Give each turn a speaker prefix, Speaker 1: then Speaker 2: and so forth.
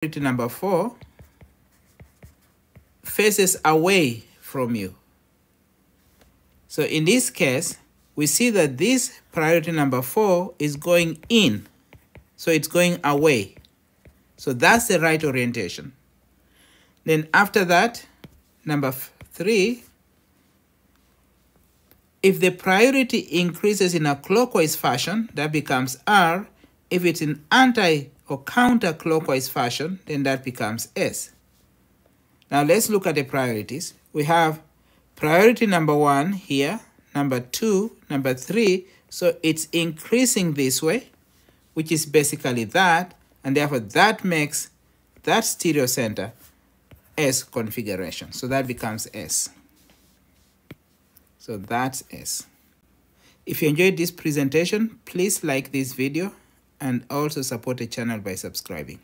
Speaker 1: priority number four faces away from you. So in this case, we see that this priority number four is going in. So it's going away. So that's the right orientation. Then after that, number three, if the priority increases in a clockwise fashion, that becomes R. If it's in anti or counterclockwise fashion, then that becomes S. Now let's look at the priorities. We have priority number one here, number two, number three. So it's increasing this way, which is basically that, and therefore that makes that stereo center S configuration. So that becomes S. So that's S. If you enjoyed this presentation, please like this video and also support the channel by subscribing.